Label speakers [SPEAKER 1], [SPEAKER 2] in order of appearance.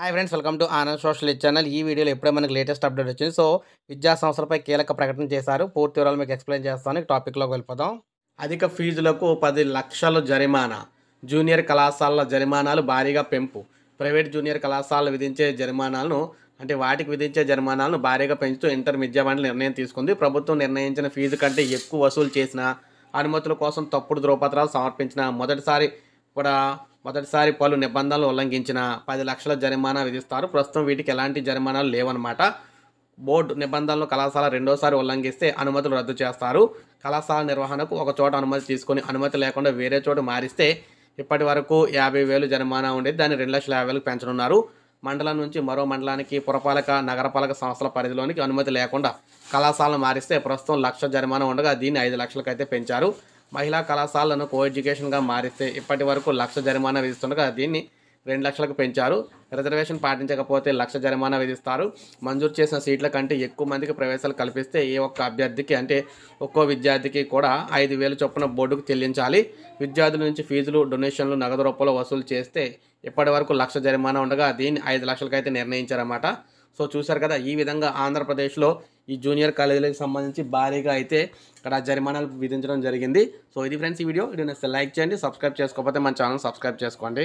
[SPEAKER 1] Hi friends welcome to Anand social channel. ఈ వీడియోలో ఎప్పుడే మనకి లేటెస్ట్ అప్డేట్ వచ్చింది. సో విద్యా సంస్థలపై కీలక ప్రకటన చేశారు. పూర్తి వివరాలు మీకు ఎక్స్ప్లెయిన్ చేస్తాను. టాపిక్లోకి వెళ్ళిపోదాం. అధిక ఫీజులకు పది లక్షల జరిమానా. జూనియర్ కళాశాలల జరిమానాలు భారీగా పెంపు. ప్రైవేట్ జూనియర్ కళాశాలలు విధించే జరిమానాలను అంటే వాటికి విధించే జరిమానాలను భారీగా పెంచుతూ ఇంటర్ విద్యావాణి నిర్ణయం తీసుకుంది. ప్రభుత్వం నిర్ణయించిన ఫీజు కంటే ఎక్కువ వసూలు చేసిన అనుమతుల కోసం తప్పుడు ధ్రువపత్రాలు సమర్పించిన మొదటిసారి కూడా మొదటిసారి పలు నిబంధనలు ఉల్లంఘించిన పది లక్షల జరిమానా విధిస్తారు. ప్రస్తుతం వీటికి ఎలాంటి జరిమానాలు లేవన్నమాట. బోర్డు నిబంధనలు కళాశాల రెండోసారి ఉల్లంఘిస్తే అనుమతులు రద్దు చేస్తారు. కళాశాల నిర్వహణకు ఒక చోట అనుమతి తీసుకొని అనుమతి లేకుండా వేరే చోట మారిస్తే ఇప్పటి వరకు యాభై వేలు జరిమానా ఉండేది దాన్ని రెండు లక్షల యాభై వేలకు పెంచనున్నారు. మండలం నుంచి మరో మండలానికి పురపాలక నగరపాలక సంస్థల పరిధిలోనికి అనుమతి లేకుండా కళాశాలను మారిస్తే ప్రస్తుతం లక్ష జరిమానా ఉండగా దీన్ని ఐదు లక్షలకైతే పెంచారు. మహిళా కళాశాలను కో ఎడ్యుకేషన్గా మారిస్తే ఇప్పటి వరకు లక్ష జరిమానా విధిస్తుండగా దీన్ని రెండు లక్షలకు పెంచారు. రిజర్వేషన్ పాటించకపోతే లక్ష జరిమానా విధిస్తారు. మంజూరు చేసిన సీట్ల కంటే ఎక్కువ మందికి ప్రవేశాలు కల్పిస్తే ఏ ఒక్క అభ్యర్థికి అంటే ఒక్కో విద్యార్థికి కూడా ఐదు వేలు చొప్పున బోర్డుకు చెల్లించాలి. విద్యార్థుల నుంచి ఫీజులు డొనేషన్లు నగదు రూపంలో వసూలు చేస్తే ఇప్పటి వరకు లక్ష జరిమానా ఉండగా దీన్ని ఐదు లక్షలకైతే నిర్ణయించారన్నమాట. సో చూశారు కదా ఈ విధంగా ఆంధ్రప్రదేశ్లో ఈ జూనియర్ కాలేజీలకు సంబంధించి భారీగా అయితే ఇక్కడ జరిమానాలు విధించడం జరిగింది. సో ఇది ఫ్రెండ్స్ ఈ వీడియో. ఇది లైక్ చేయండి సబ్స్క్రైబ్ చేసుకోకపోతే మన ఛానల్ సబ్స్క్రైబ్ చేసుకోండి.